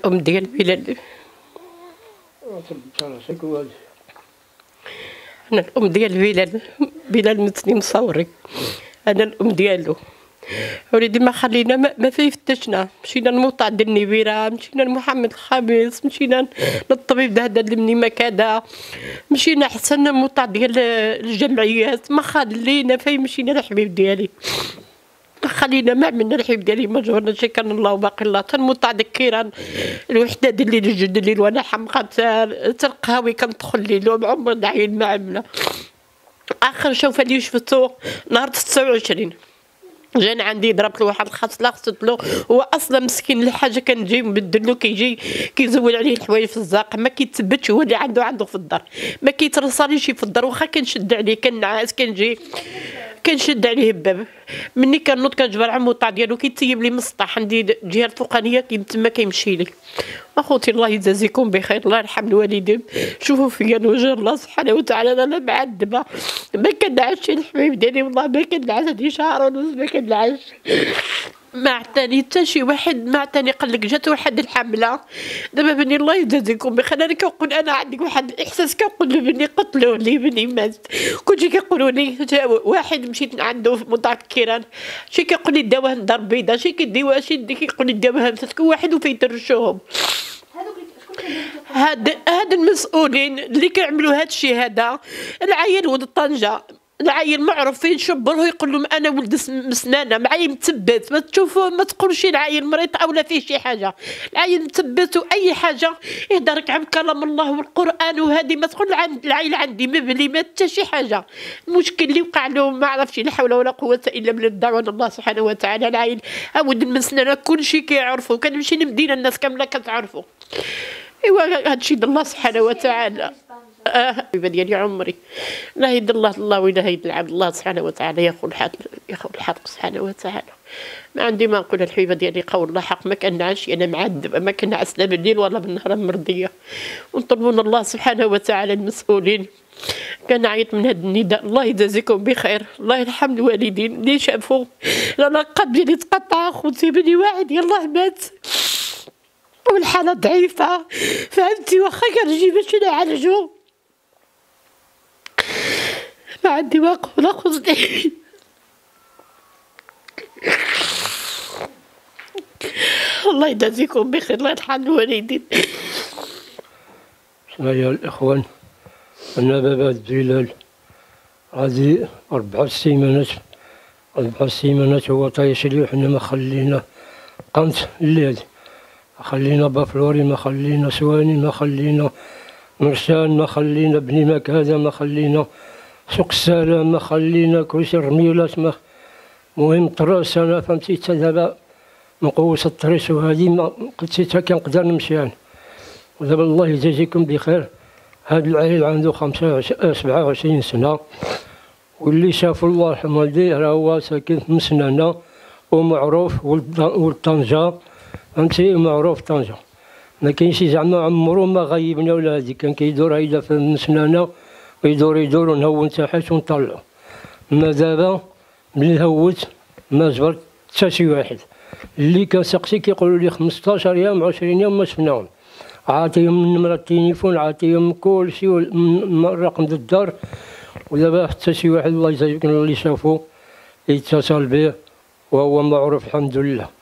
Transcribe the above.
الام ديال بلال أنا الام ديال بلال بلال متني مصوري أنا الام ديالو وليدي ما خلينا ما, ما في فتشنا مشينا للموطع ديال النبيره مشينا لمحمد الخامس مشينا للطبيب ده هذا اللي ما كذا مشينا حسن الموطع ديال الجمعيات ما خلينا فين مشينا للحبيب ديالي خلينا ما عملنا الحبيب ديالي ما جورنا شي كان الله وباقي الله. تنموطع ديك كيران الوحدة ديال الليل الجد الليل وأنا حمقى تلقاوي كندخل ليلهم عمر العين ما عملنا آخر شوفه اللي شفتو نهار 29 جانا عندي ضربت له واحد الخصله خصت له. هو أصلا مسكين الحاجة كنجي نبدل له كيجي كيزول عليه الحوايج في الزاق. ما كيتثبتش هو اللي عنده عنده في الدار. ما كيترصاليش في الدار. واخا كنشد عليه كنعاس كنجي. كنشد عليه الباب مني كنوض كنجبر عمو الطاع ديالو كيتيب لي من السطح عندي الجهه الفوقانية تما كيمشي لي. أخوتي الله يجازيكم بخير الله يرحم الوالدين. شوفوا فيا وجه الله سبحانه وتعالى أنا معذبه ما كنعش الحبيب ديالي والله ما كنعش هادي شهر ونص ما كنعش ما عطاني حتى شي واحد ما عطاني قال لك جات واحد الحملة. دابا بني الله يجازيكم بخير. أنا كنقول أنا عندي واحد الإحساس كنقول بني قتلوا لي بني مات. كلشي كيقولوا لي واحد مشيت عنده كيران شي كيقول لي داوه دار بيضاء شي كيديوها شي كيقول لي داوه كل واحد وفين يدرشوهم هاد هاد المسؤولين اللي كيعملوا هاد الشيء هذا العيل ولد طنجه العيل معروف فين شبره يقول لهم أنا ولد مسنانة معايا مثبت ما تشوفوا ما تقولش العيل مريض أو لا فيه شي حاجة. العيل مثبت وأي حاجة يهدرك عن كلام الله والقرآن وهذه ما تقول عند العيل عندي مبلي ما حتى شي حاجة. المشكل اللي وقع له ما عرفش لا حول ولا قوة إلا بالله دعونا الله سبحانه وتعالى. العيل أود المسنانه كل شيء كيعرفوا كنمشي لمدينه الناس كاملة كتعرفوا. إيوا هادشي الله سبحانه وتعالى. آه ديالي عمري. لا يد الله الله ولا يد العبد. الله سبحانه وتعالى ياخذ الحق ياخذ الحق سبحانه وتعالى. ما عندي ما نقول الحبيبه ديالي قول الله حق. ما كنعش أنا معذبه ما كنعس لا بالليل ولا بالنهار مرضية. ونطلبوا من الله سبحانه وتعالى المسؤولين. كنعيط من هذا النداء. الله يجازيكم بخير. الله يرحم الوالدين. اللي شافوا أنا قلبي اللي تقطع أخوتي بني واحد. يلاه مات. والحالة ضعيفة. فهمتي؟ واخا كنجي باش نعالجو. عندي ما نقول أخذني الله يجازيكم بخير الله يرحم الوالدين. يا الإخوان أنا بابا بلال غادي أربع سيمانات أربع سيمانات هو طايش لي وحنا ما خلينا قمت الليل خلينا بافلوري ما خلينا سواني ما خلينا مرسان ما خلينا بني مكادة ما خلينا سوق السلام ما خلينا كلشي رميلات ما المهم طراس أنا فهمتي حتى دابا مقوس الطريس وهادي ما قلت حتى كنقدر نمشي يعني. ودابا الله يجازيكم بخير. هاد العيل عنده خمسة سبعة وعشرين سنة. واللي شافوا الله يرحم والديه راه هو ساكن في مسنانة ومعروف ولد طنجة. فهمتي معروف طنجة. ما كاينش زعما عمرو ما غيبنا ولا هادي. كان كيدور هيدا في مسنانة ويدور يدور ونهون تحت ونطلع. ما دابا ملي هوت ما جبر حتى شي واحد. اللي كنسقسي كيقولوا لي 15 يوم 20 يوم ما شفناهم. عاطيهم نمرة التليفون عاطيهم كلشي الرقم د الدار. ودابا حتى شي واحد الله يجازيك اللي شافو يتصل به وهو معروف الحمد لله.